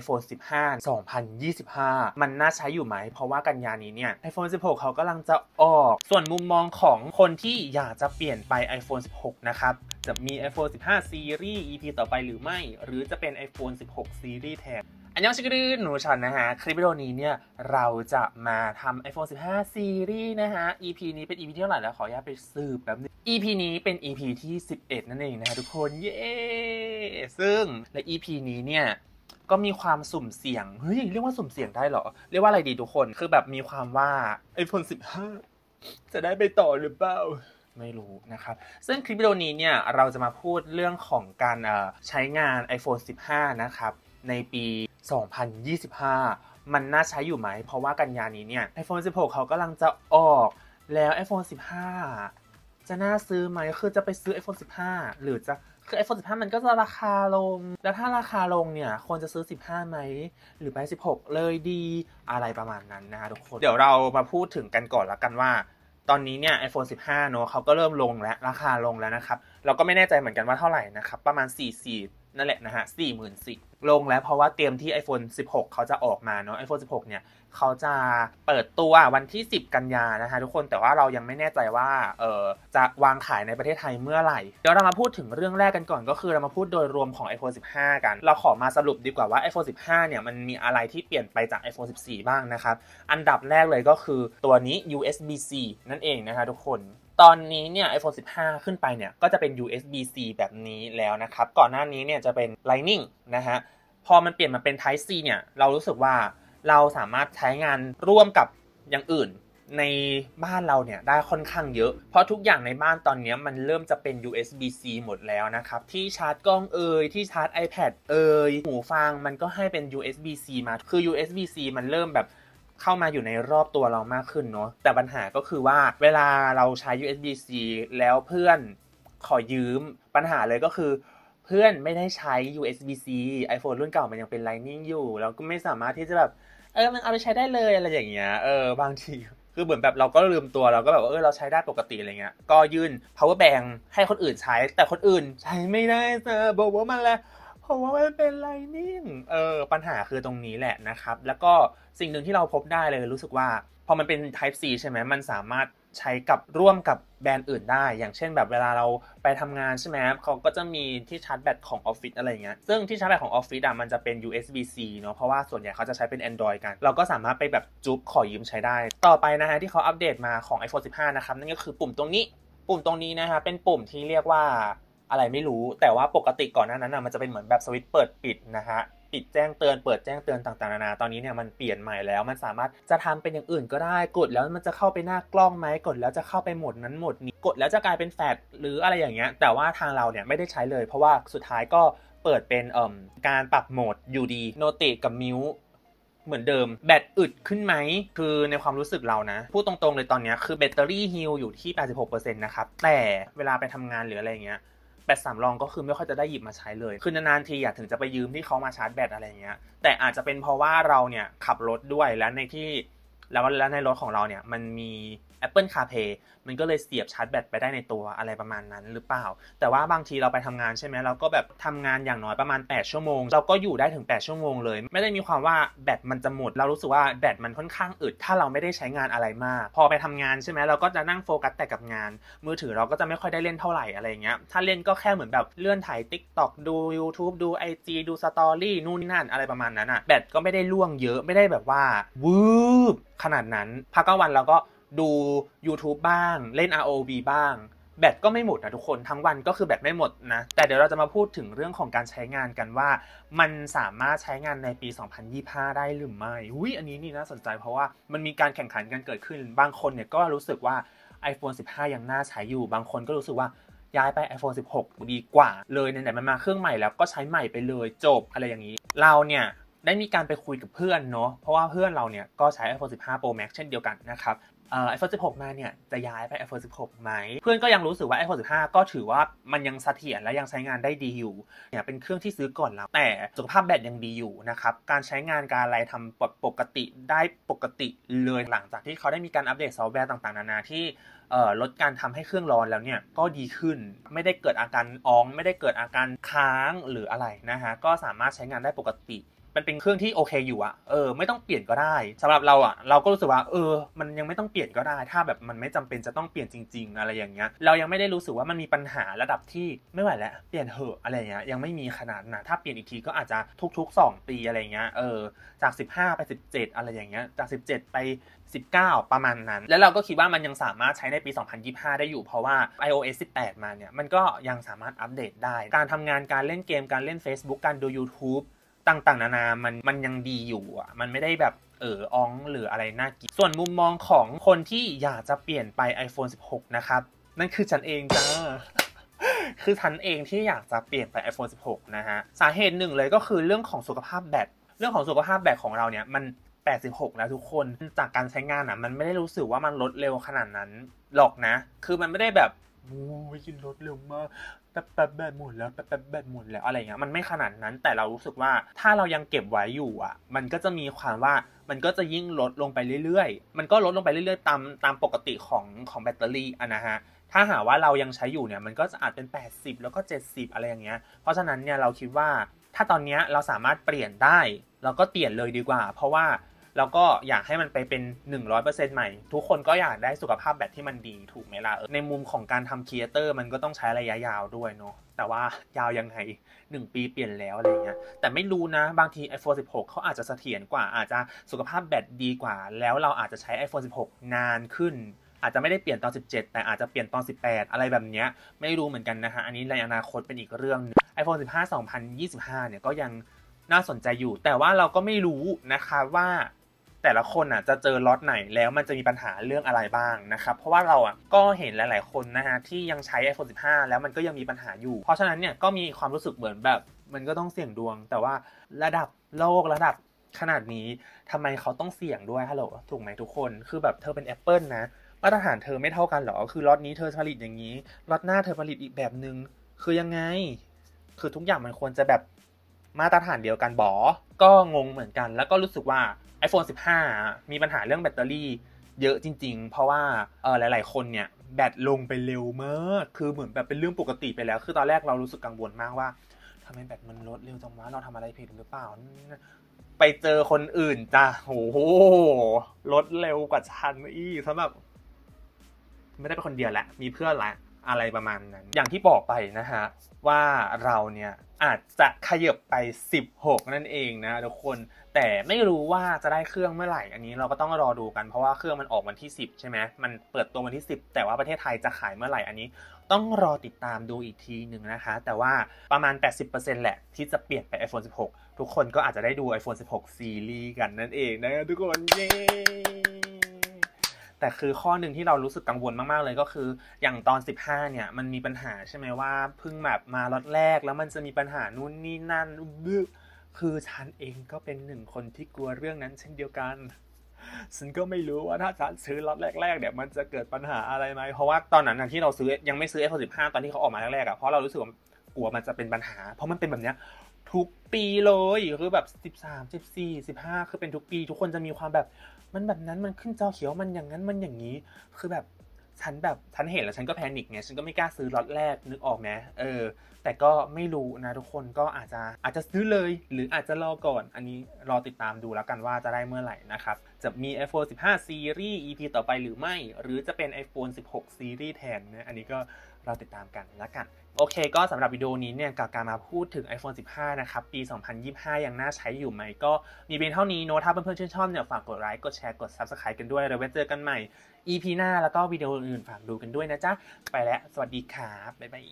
iPhone 15 2025 มันน่าใช้อยู่ไหม เพราะว่ากันยานี้เนี่ย iPhone 16 เขากำลังจะออก ส่วนมุมมองของคนที่อยากจะเปลี่ยนไป iPhone 16 นะครับ จะมี iPhone 15 Series EP ต่อไปหรือไม่ หรือจะเป็น iPhone 16 Series แทนอันยองชิคกี้หนูชันนะฮะ คลิปวิดีโอนี้เนี่ย เราจะมาทำ iPhone 15 Series นะฮะ EP นี้เป็น EP ที่เท่าไหร่แล้วขออนุญาตไปสืบแบบนึง EP นี้เป็น EP ที่ 11 นั่นเองนะฮะทุกคน เย้ ซึ่งใน EP นี้เนี่ย ก็มีความสุ่มเสี่ยงเฮ้ยเรียกว่าสุ่มเสี่ยงได้เหรอ เรียกว่าอะไรดีทุกคนคือแบบมีความว่า iPhone 15จะได้ไปต่อหรือเปล่าไม่รู้นะครับ ซึ่งคลิปวิดีโอนี้เนี่ยเราจะมาพูดเรื่องของการใช้งาน iPhone 15 นะครับ ในปี 2025 มันน่าใช้อยู่ไหม เพราะว่ากันยานี้เนี่ย iPhone 16 เขากำลังจะออกแล้ว iPhone 15 จะน่าซื้อไหมคือจะไปซื้อ iPhone 15 หรือจะ คือ iPhone 15 มันก็จะราคาลง แล้วถ้าราคาลงเนี่ยควรจะซื้อ 15 ไหม หรือไป 16 เลยดีอะไรประมาณนั้นนะคะทุกคน เดี๋ยวเรามาพูดถึงกันก่อนละกันว่า ตอนนี้เนี่ย iPhone 15 เนอะเขาก็เริ่มลงแล้ว ราคาลงแล้วนะครับ เราก็ไม่แน่ใจเหมือนกันว่าเท่าไหร่นะครับ ประมาณ 44 นั่นแหละนะฮะ44,000ลงแล้วเพราะว่าเตรียมที่ iPhone 16 เขาจะออกมาเนอะ iPhone 16 เนี่ยเขาจะเปิดตัววันที่ 10 กันยานะฮะทุกคนแต่ว่าเรายังไม่แน่ใจว่าเออจะวางขายในประเทศไทยเมื่อไหร่ เดี๋ยวเรามาพูดถึงเรื่องแรกกันก่อน ก็คือเรามาพูดโดยรวมของ iPhone 15 กัน เราขอมาสรุปดีกว่าว่า iPhone 15 เนี่ยมันมีอะไรที่เปลี่ยนไปจาก iPhone 14 บ้างนะครับ อันดับแรกเลยก็คือตัวนี้ USB-C นั่นเองนะคะทุกคน ตอนนี้เนี่ย iPhone 15 ขึ้นไปเนี่ย ก็จะเป็น USB-C แบบนี้แล้วนะครับ ก่อนหน้านี้เนี่ยจะเป็น Lightning นะฮะ พอมันเปลี่ยนมาเป็น Type C เนี่ย เรารู้สึกว่าเราสามารถใช้งานร่วมกับอย่างอื่นในบ้านเราเนี่ยได้ค่อนข้างเยอะ เพราะทุกอย่างในบ้านตอนนี้มันเริ่มจะเป็น USB-C หมดแล้วนะครับ ที่ชาร์จกล้องเอ่ยที่ชาร์จ iPad เอ่ยหูฟังมันก็ให้เป็น USB-C มา คือ USB-C มันเริ่มแบบ เข้ามาอยู่ในรอบตัวเรามากขึ้นเนาะแต่ปัญหาก็คือว่าเวลาเราใช้ USB-C แล้วเพื่อนขอยืมปัญหาเลยก็คือ เพื่อนไม่ได้ใช้ USB-C iPhone รุ่นเก่ามันยังเป็น Lightning อยู่ แล้วก็ไม่สามารถที่จะแบบเออมันเอาไปใช้ได้เลยอะไรอย่างเงี้ยเออบางทีคือเหมือนแบบเราก็ลืมตัวเราก็แบบว่าเออเราใช้ได้ปกติอะไรเงี้ยก็ยื่น power bank ให้คนอื่นใช้ แต่คนอื่นใช้ไม่ได้เธอบอกว่ามันแหละ เพราะว่ามันเป็น Lightning เออปัญหาคือตรงนี้แหละนะครับ แล้วก็สิ่งหนึ่งที่เราพบได้เลยรู้สึกว่า พอมันเป็น Type C ใช่ไหมมันสามารถใช้กับร่วมกับแบรนด์อื่นได้ อย่างเช่นแบบเวลาเราไปทำงานใช่ไหมเขาก็จะมีที่ชาร์จแบตของออฟฟิศอะไรเงี้ย ซึ่งที่ชาร์จแบตของออฟฟิศอะมันจะเป็น USB-C เนาะ เพราะว่าส่วนใหญ่เขาจะใช้เป็น Android กัน เราก็สามารถไปแบบจุ๊บขอยืมใช้ได้ ต่อไปนะฮะที่เขาอัปเดตมาของ iPhone 15 นะครับ นั่นก็คือปุ่มตรงนี้ ปุ่มตรงนี้นะฮะเป็นปุ่มที่เรียกว่า อะไรไม่รู้ แต่ว่าปกติก่อนหน้านั้นนะมันจะเป็นเหมือนแบบสวิตช์เปิดปิดนะฮะปิดแจ้งเตือนเปิดแจ้งเตือนต่างๆนานาตอนนี้เนี่ยมันเปลี่ยนใหม่แล้ว มันสามารถจะทำเป็นอย่างอื่นก็ได้กดแล้วมันจะเข้าไปหน้ากล้องไหมกดแล้วจะเข้าไปโหมดนั้นโหมดนี้กดแล้วจะกลายเป็นแฟลชหรืออะไรอย่างเงี้ยแต่ว่าทางเราเนี่ยไม่ได้ใช้เลย เพราะว่าสุดท้ายก็เปิดเป็นเอ่มการปรับโหมดอยู่ดี noti กับ mute เหมือนเดิม แบตอึดขึ้นไหม คือในความรู้สึกเรานะ พูดตรงๆเลยตอนนี้คือ battery health อยู่ที่ 86%นะครับ แต่เวลาไปทำงานหรืออะไรเงี้ย แบตสำรองก็คือไม่ค่อยจะได้หยิบมาใช้เลย คือนานๆทีอยากถึงจะไปยืมที่เขามาชาร์จแบตอะไรเงี้ย แต่อาจจะเป็นเพราะว่าเราเนี่ยขับรถด้วยและในที่แล้วแล้วในรถของเราเนี่ยมันมี Apple CarPlay มันก็เลยเสียบชาร์จแบตไปได้ในตัวอะไรประมาณนั้นหรือเปล่า แต่ว่าบางทีเราไปทำงานใช่ไหมเราก็แบบทำงานอย่างน้อยประมาณ 8 ชั่วโมง เราก็อยู่ได้ถึง 8 ชั่วโมงเลย ไม่ได้มีความว่าแบตมันจะหมด เรารู้สึกว่าแบตมันค่อนข้างอึดถ้าเราไม่ได้ใช้งานอะไรมาก พอไปทำงานใช่ไหมเราก็จะนั่งโฟกัสแต่กับงาน มือถือเราก็จะไม่ค่อยได้เล่นเท่าไหร่อะไรเงี้ยถ้าเล่นก็แค่เหมือนแบบเลื่อนถ่าย TikTok ดู YouTube ดู IG ดูสตอรี่นู่นนี่นั่นอะไรประมาณนั้นอะแบตก็ไม่ได้ล่วงเยอะไม่ได้แบบว่าวืบขนาดนั้นพักกลางวันเราก็ ดู YouTube บ้าง เล่น ROV บ้าง แบตก็ไม่หมดนะทุกคนทั้งวันก็คือแบตไม่หมดนะ แต่เดี๋ยวเราจะมาพูดถึงเรื่องของการใช้งานกันว่า มันสามารถใช้งานในปี 2025 ได้หรือไม่อุ้ยอันนี้นี่น่าสนใจเพราะว่ามันมีการแข่งขันกันเกิดขึ้น บางคนเนี่ยก็รู้สึกว่า iPhone 15 ยังน่าใช้อยู่ บางคนก็รู้สึกว่าย้ายไป iPhone 16 ดีกว่า เลยไหนๆมันมาเครื่องใหม่แล้วก็ใช้ใหม่ไปเลยจบอะไรอย่างนี้ เราเนี่ยได้มีการไปคุยกับเพื่อนเนาะเพราะว่าเพื่อนเราเนี่ยก็ใช้ iPhone 15 Pro Max เช่นเดียวกันนะครับ เอ่อ iPhone 16มาเนี่ยจะย้ายไป iPhone 16ไหม เพื่อนก็ยังรู้สึกว่า iPhone 15ก็ถือว่ามันยังเสถียรและยังใช้งานได้ดีอยู่เนี่ยเป็นเครื่องที่ซื้อก่อนแล้วแต่สุขภาพแบตยังดีอยู่นะครับการใช้งานการอะไรทำปกติได้ปกติเลยหลังจากที่เขาได้มีการอัปเดตซอฟต์แวร์ต่างๆ นานาที่ลดการทำให้เครื่องร้อนแล้วเนี่ยก็ดีขึ้นไม่ได้เกิดอาการออง ไม่ได้เกิดอาการค้างหรืออะไรนะฮะก็สามารถใช้งานได้ปกติ มันเป็นเครื่องที่โอเคอยู่อะเออไม่ต้องเปลี่ยนก็ได้สำหรับเราอะเราก็รู้สึกว่าเออ มันยังไม่ต้องเปลี่ยนก็ได้ ถ้าแบบมันไม่จำเป็นจะต้องเปลี่ยนจริง ๆ อะไรอย่างเงี้ยเรายังไม่ได้รู้สึกว่ามันมีปัญหาระดับที่ไม่ไหวแล้วเปลี่ยนเหอะอะไรเงี้ยยังไม่มีขนาดนะถ้าเปลี่ยนอีกทีก็อาจจะทุกๆ 2 ปีอะไรเงี้ยเออจาก 15 ไป 17 อะไรอย่างเงี้ยจาก 17 ไป 19 ประมาณนั้น แล้วเราก็คิดว่ามันยังสามารถใช้ในปี 2025 ได้อยู่เพราะว่า iOS 18 มาเนี่ยมันก็ยังสามารถอัปเดตได้ การทำงานการเล่นเกมการเล่น Facebook การดู YouTube ต่างๆ นานา มันมันยังดีอยู่อะ มันไม่ได้แบบเอออ้องหรืออะไรน่ากินส่วนมุมมองของคนที่อยากจะเปลี่ยนไป iPhone 16 นะครับ นั่นคือฉันเองจ้าคือฉันเองที่อยากจะเปลี่ยนไป iPhone 16 นะฮะ สาเหตุหนึ่งเลยก็คือเรื่องของสุขภาพแบตเรื่องของสุขภาพแบตของเราเนี่ยมัน86 แล้วทุกคนจากการใช้งานอะ มันไม่ได้รู้สึกว่ามันลดเร็วขนาดนั้นหรอกนะ คือมันไม่ได้แบบ โอ้ยกินลดเร็วมากแป๊บแป๊บแบตหมดแล้วแป๊บแป๊บแบตหมดแล้วอะไรเงี้ยมันไม่ขนาดนั้นแต่เรารู้สึกว่าถ้าเรายังเก็บไว้อยู่อะ มันก็จะมีความว่ามันก็จะยิ่งลดลงไปเรื่อยๆ มันก็ลดลงไปเรื่อยๆ ตามตามปกติของของแบตเตอรี่อะนะฮะถ้าหากว่าเรายังใช้อยู่เนี่ยมันก็จะอาจเป็น 80 แล้วก็ 70 อะไรอย่างเงี้ย เพราะฉะนั้นเนี่ยเราคิดว่าถ้าตอนนี้เราสามารถเปลี่ยนได้ เราก็เปลี่ยนเลยดีกว่า เพราะว่า เราก็อยากให้มันไปเป็น 100%ใหม่ ทุกคนก็อยากได้สุขภาพแบตที่มันดีถูกไหมล่ะในมุมของการทำครีเอเตอร์มันก็ต้องใช้ระยะยาวด้วยเนาะแต่ว่ายาวยังไง 1 ปีเปลี่ยนแล้วอะไรเงี้ยแต่ไม่รู้นะบางที iPhone 16 เขาอาจจะเสถียรกว่าอาจจะสุขภาพแบตดีกว่า แล้วเราอาจจะใช้ iPhone 16 นานขึ้น อาจจะไม่ได้เปลี่ยนตอน 17 แต่อาจจะเปลี่ยนตอน 18 อะไรแบบนี้ไม่รู้เหมือนกันนะฮะอันนี้ในอนาคตเป็นอีกเรื่อง iPhone 15 2025 เนี่ยก็ยังน่าสนใจอยู่ แต่ว่าเราก็ไม่รู้นะคะว่า แต่ละคนอะจะเจอล็อตไหนแล้วมันจะมีปัญหาเรื่องอะไรบ้างนะครับ เพราะว่าเราอะก็เห็นหลาย ๆ คนนะฮะที่ยังใช้ iPhone 15 แล้วมันก็ยังมีปัญหาอยู่ เพราะฉะนั้นเนี่ยก็มีความรู้สึกเหมือนแบบ มันก็ต้องเสี่ยงดวง แต่ว่าระดับโลกระดับขนาดนี้ทำไมเขาต้องเสี่ยงด้วยฮัลโหลถูกไหมทุกคนคือแบบเธอเป็น Apple นะมาตรฐานเธอไม่เท่ากันหรอ คือล็อตนี้เธอผลิตอย่างนี้ ล็อตหน้าเธอผลิตอีกแบบนึงคือยังไง คือทุกอย่างมันควรจะแบบ มาตรฐานเดียวกันบอ ก็งงเหมือนกัน แล้วก็รู้สึกว่า iPhone 15 มีปัญหาเรื่องแบตเตอรี่เยอะจริง ๆ เพราะว่าเออหลาย ๆ คนเนี่ยแบตลงไปเร็วมาก คือเหมือนแบบเป็นเรื่องปกติไปแล้ว คือตอนแรกเรารู้สึกกังวลมากว่าทำไมแบตมันลดเร็วจังวะ เราทำอะไรผิดหรือเปล่า ไปเจอคนอื่นจ้ะโอ้โหลดเร็วกว่าฉันอีสำหรับ ไม่ได้เป็นคนเดียวแหละ มีเพื่อนละ อะไรประมาณนั้น อย่างที่บอกไปนะฮะว่าเราเนี่ยอาจจะขยับไป 16 นั่นเองนะทุกคนแต่ไม่รู้ว่าจะได้เครื่องเมื่อไหร่ อันนี้เราก็ต้องรอดูกันเพราะว่าเครื่องมันออกวันที่ 10 ใช่ไหมมันเปิดตัววันที่ 10 แต่ว่าประเทศไทยจะขายเมื่อไหร่อันนี้ ต้องรอติดตามดูอีกทีหนึ่งนะคะ แต่ว่าประมาณ 80%แหละที่จะเปลี่ยนไป iPhone 16 ทุกคนก็อาจจะได้ดู iPhone 16ซีรีส์กันนั่นเองนะทุกคนเย้ แต่คือข้อหนึ่งที่เรารู้สึกกังวลมากๆเลยก็คือ อย่างตอน 15 เนี่ย มันมีปัญหาใช่ไหมว่าเพิ่งแบบมาล็อตแรกแล้วมันจะมีปัญหานู่นนี่นั่นบึคือฉันเองก็เป็นหนึ่งคนที่กลัวเรื่องนั้นเช่นเดียวกันฉันก็ไม่รู้ว่าถ้าฉันซื้อล็อตแรกๆเนี่ยมันจะเกิดปัญหาอะไรไหมเพราะว่าตอนนั้นที่เราซื้อยังไม่ซื้อ iPhone 15 ตอนที่เขาออกมาแรกๆอะเพราะเรารู้สึกว่ากลัวมันจะเป็นปัญหา เพราะมันเป็นแบบเนี้ย ทุกปีเลยคือแบบ13 14 15คือเป็นทุกปี ทุกคนจะมีความแบบมันแบบนั้นมันขึ้นจอเขียวมันอย่างนั้นมันอย่างนี้ คือแบบฉันแบบฉันเห็นแล้วฉันก็แพนิคไงฉันก็ไม่กล้าซื้อล็อตแรกนึกออกไหมเออ แต่ก็ไม่รู้นะทุกคนก็อาจจะอาจจะซื้อเลย หรืออาจจะรอก่อน อันนี้รอติดตามดูแล้วกันว่าจะได้เมื่อไหร่นะครับ จะมี iPhone 15 Series EP ต่อไปหรือไม่ หรือจะเป็น iPhone 16 Series แทนนะอันนี้ก็ เราติดตามกันแล้วกัน โอเค ก็สำหรับวิดีโอนี้เนี่ยกับการมาพูดถึง iPhone 15 นะครับ ปี 2025 ยังน่าใช้อยู่ไหม ก็มีเพียงเท่านี้เนอะถ้าเพื่อนๆชื่นชอบเนี่ยฝากกดไลค์กดแชร์กด Subscribe กันด้วยแล้วไว้เจอกันใหม่ EP หน้าแล้วก็วิดีโออื่นฝากดูกันด้วยนะจ๊ะไปแล้วสวัสดีครับบ๊ายบาย